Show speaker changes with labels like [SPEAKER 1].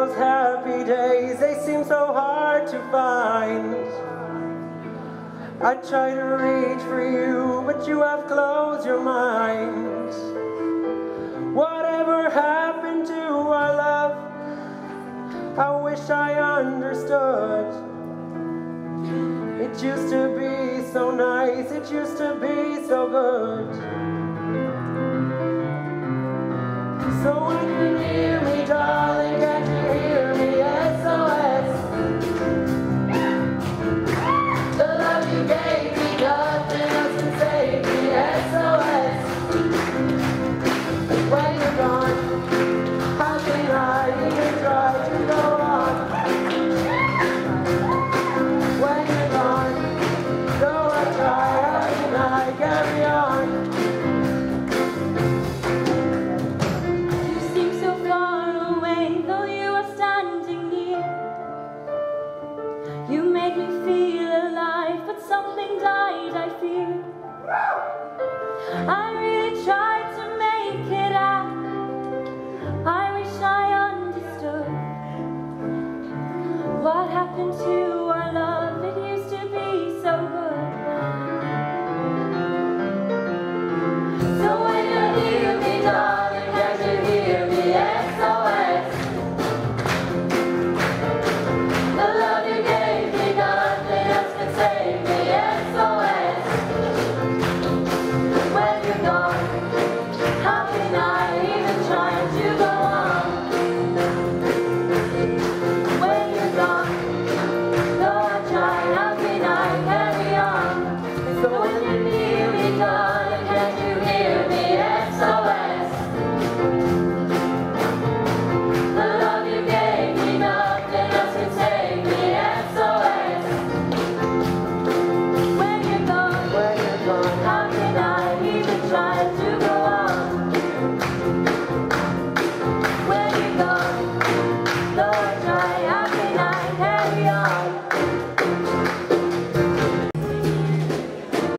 [SPEAKER 1] those happy days, they seem so hard to find. I try to reach for you, but you have closed your mind. Whatever happened to our love, I wish I understood. It used to be so nice, it used to be so good. So You
[SPEAKER 2] made me feel alive, but something died, I fear. I really tried tried to go.